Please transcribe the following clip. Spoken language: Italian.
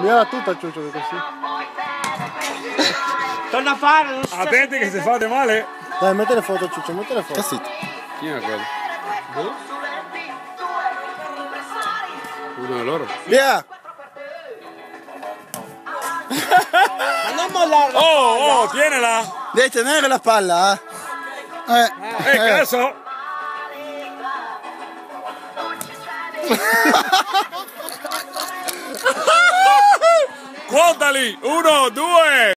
Mira tutta Ciuccio che così. Torna a fare, non Attenti che se fate male. Dai, metti le foto Ciuccio, metti le foto. Cassito. Chi è quello? Uno di loro. Via! Ma non mollare! Oh, oh, tienila! Devi tenere la palla, eh. Eh, Eh, cazzo! Contali! Uno, due!